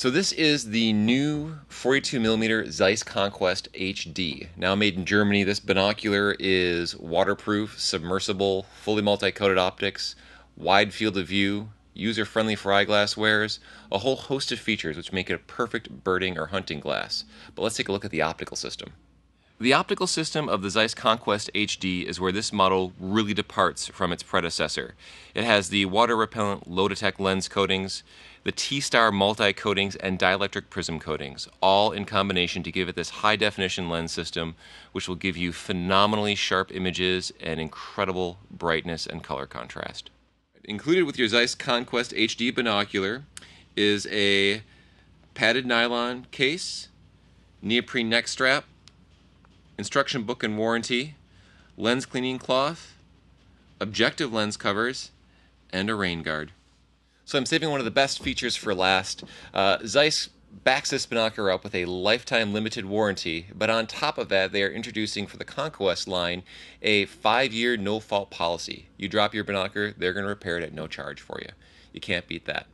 So this is the new 42mm Zeiss Conquest HD. Now made in Germany, this binocular is waterproof, submersible, fully multi-coated optics, wide field of view, user-friendly for eyeglass wearers, a whole host of features which make it a perfect birding or hunting glass. But let's take a look at the optical system. The optical system of the Zeiss Conquest HD is where this model really departs from its predecessor. It has the water repellent LotuTec lens coatings, the T-Star multi-coatings and dielectric prism coatings, all in combination to give it this high definition lens system which will give you phenomenally sharp images and incredible brightness and color contrast. Included with your Zeiss Conquest HD binocular is a padded nylon case, neoprene neck strap, instruction book and warranty, lens cleaning cloth, objective lens covers, and a rain guard. So I'm saving one of the best features for last. Uh, Zeiss backs this binocular up with a lifetime limited warranty, but on top of that, they are introducing for the Conquest line a five year no fault policy. You drop your binocular, they're going to repair it at no charge for you. You can't beat that.